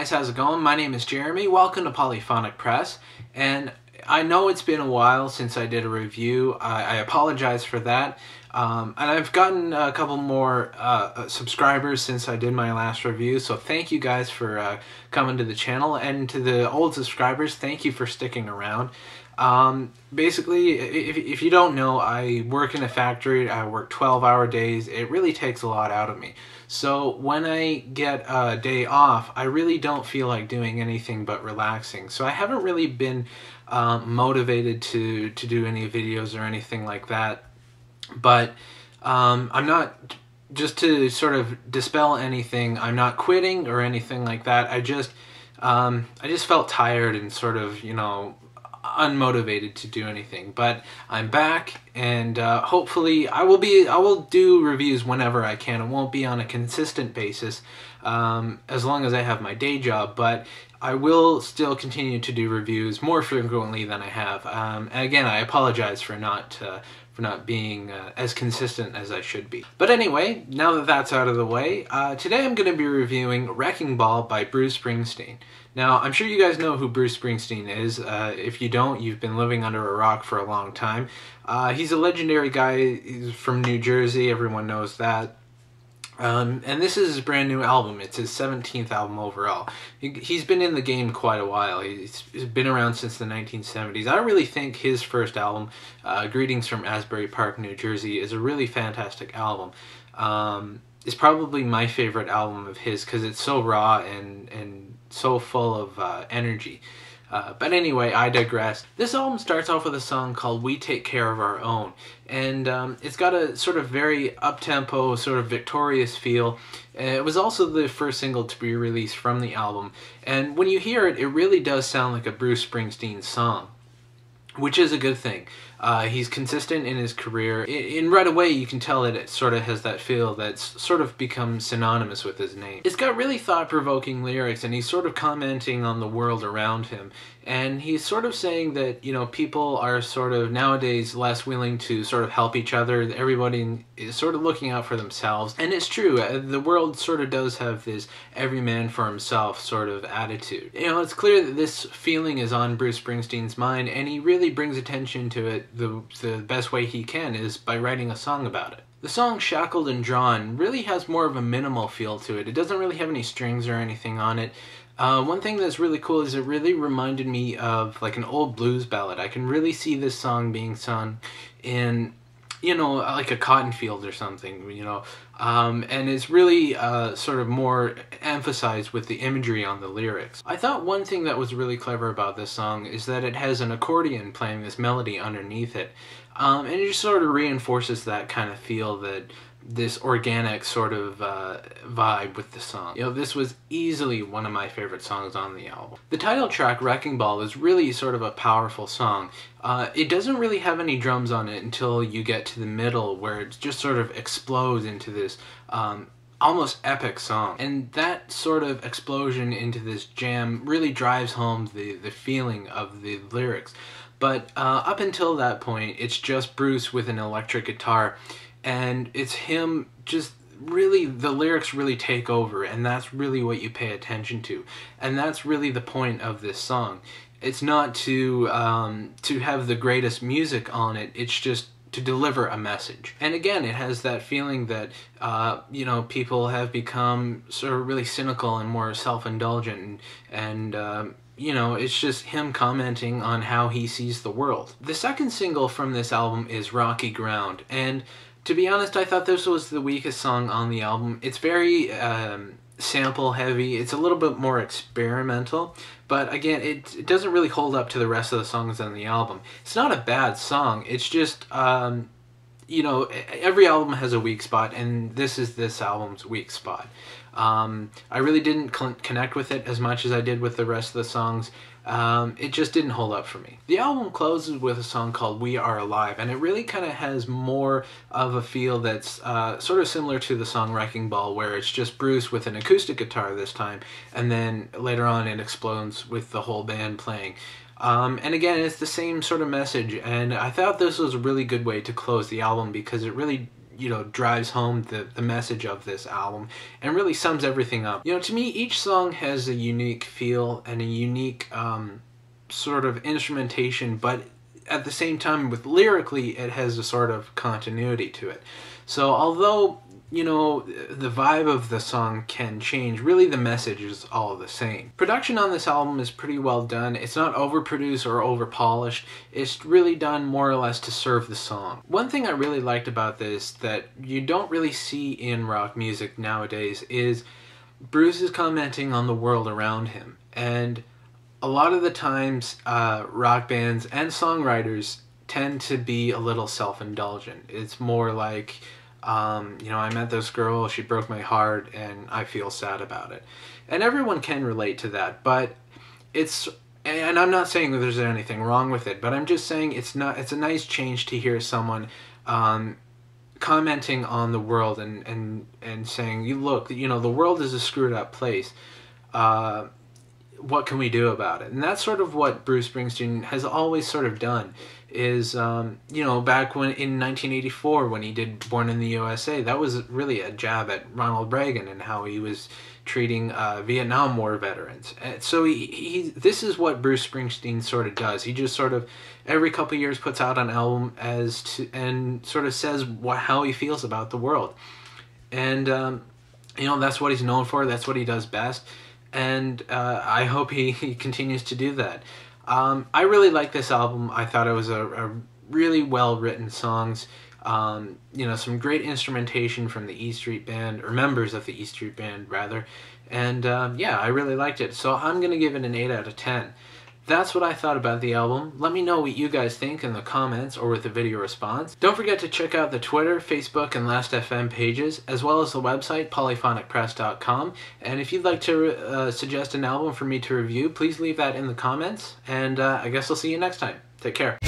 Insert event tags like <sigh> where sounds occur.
guys, how's it going? My name is Jeremy. Welcome to Polyphonic Press. And I know it's been a while since I did a review. I, I apologize for that. Um, and I've gotten a couple more uh, uh, subscribers since I did my last review, so thank you guys for uh, coming to the channel. And to the old subscribers, thank you for sticking around. Um, basically, if, if you don't know, I work in a factory, I work 12 hour days, it really takes a lot out of me. So when I get a day off, I really don't feel like doing anything but relaxing. So I haven't really been um, motivated to, to do any videos or anything like that but um, I'm not just to sort of dispel anything. I'm not quitting or anything like that. I just um, I just felt tired and sort of you know unmotivated to do anything. But I'm back, and uh, hopefully I will be. I will do reviews whenever I can. It won't be on a consistent basis, um, as long as I have my day job. But I will still continue to do reviews more frequently than I have. Um, and again, I apologize for not uh, for not being uh, as consistent as I should be. But anyway, now that that's out of the way, uh, today I'm going to be reviewing Wrecking Ball by Bruce Springsteen. Now, I'm sure you guys know who Bruce Springsteen is. Uh, if you don't, you've been living under a rock for a long time. Uh, he's a legendary guy. He's from New Jersey. Everyone knows that. Um, and this is his brand new album. It's his 17th album overall. He, has been in the game quite a while. He's, he's, been around since the 1970s. I really think his first album, uh, Greetings from Asbury Park, New Jersey, is a really fantastic album. Um, it's probably my favorite album of his because it's so raw and, and so full of uh, energy. Uh, but anyway, I digress. This album starts off with a song called We Take Care of Our Own. And um, it's got a sort of very up-tempo, sort of victorious feel. Uh, it was also the first single to be released from the album. And when you hear it, it really does sound like a Bruce Springsteen song which is a good thing. Uh, he's consistent in his career. In, right away, you can tell that it sort of has that feel that's sort of become synonymous with his name. It's got really thought-provoking lyrics, and he's sort of commenting on the world around him. And he's sort of saying that, you know, people are sort of nowadays less willing to sort of help each other. Everybody is sort of looking out for themselves. And it's true, uh, the world sort of does have this every man for himself sort of attitude. You know, it's clear that this feeling is on Bruce Springsteen's mind, and he really brings attention to it the, the best way he can is by writing a song about it. The song Shackled and Drawn really has more of a minimal feel to it. It doesn't really have any strings or anything on it. Uh, one thing that's really cool is it really reminded me of like an old blues ballad. I can really see this song being sung in you know, like a cotton field or something, you know. Um, and it's really uh, sort of more emphasized with the imagery on the lyrics. I thought one thing that was really clever about this song is that it has an accordion playing this melody underneath it. Um, and it just sort of reinforces that kind of feel that this organic sort of uh, vibe with the song. You know, this was easily one of my favorite songs on the album. The title track, Wrecking Ball, is really sort of a powerful song. Uh, it doesn't really have any drums on it until you get to the middle where it just sort of explodes into this um, almost epic song. And that sort of explosion into this jam really drives home the, the feeling of the lyrics. But uh, up until that point, it's just Bruce with an electric guitar and it's him just really the lyrics really take over and that's really what you pay attention to. And that's really the point of this song. It's not to um, to have the greatest music on it it's just to deliver a message. And again it has that feeling that uh, you know people have become sort of really cynical and more self-indulgent and, and um, you know, it's just him commenting on how he sees the world. The second single from this album is Rocky Ground, and to be honest, I thought this was the weakest song on the album. It's very um, sample heavy. It's a little bit more experimental, but again, it, it, doesn't really hold up to the rest of the songs on the album. It's not a bad song. It's just, um, you know, every album has a weak spot, and this is this album's weak spot. Um, I really didn't connect with it as much as I did with the rest of the songs. Um, it just didn't hold up for me. The album closes with a song called We Are Alive, and it really kind of has more of a feel that's uh, sort of similar to the song Wrecking Ball, where it's just Bruce with an acoustic guitar this time, and then later on it explodes with the whole band playing. Um, and again, it's the same sort of message, and I thought this was a really good way to close the album because it really you know drives home the the message of this album and really sums everything up. You know, to me, each song has a unique feel and a unique um, sort of instrumentation, but at the same time, with lyrically, it has a sort of continuity to it. So although you know, the vibe of the song can change. Really, the message is all the same. Production on this album is pretty well done. It's not overproduced or overpolished. It's really done more or less to serve the song. One thing I really liked about this that you don't really see in rock music nowadays is Bruce is commenting on the world around him. And a lot of the times, uh, rock bands and songwriters tend to be a little self-indulgent. It's more like um, you know, I met this girl, she broke my heart, and I feel sad about it. And everyone can relate to that, but it's and I'm not saying that there's anything wrong with it, but I'm just saying it's not it's a nice change to hear someone um, commenting on the world and and and saying, "You look, you know, the world is a screwed up place. Uh, what can we do about it?" And that's sort of what Bruce Springsteen has always sort of done is um, you know back when in 1984 when he did Born in the USA that was really a jab at Ronald Reagan and how he was treating uh, Vietnam War veterans. And so he, he this is what Bruce Springsteen sort of does. He just sort of every couple years puts out an album as to and sort of says what how he feels about the world. And um, you know that's what he's known for. That's what he does best. And uh, I hope he, <laughs> he continues to do that. Um, I really like this album. I thought it was a, a really well written songs. Um, you know, some great instrumentation from the E Street Band, or members of the E Street Band, rather. And um, yeah, I really liked it. So I'm going to give it an 8 out of 10. That's what I thought about the album. Let me know what you guys think in the comments or with the video response. Don't forget to check out the Twitter, Facebook, and Last.fm pages, as well as the website, polyphonicpress.com. And if you'd like to uh, suggest an album for me to review, please leave that in the comments. And uh, I guess I'll see you next time. Take care.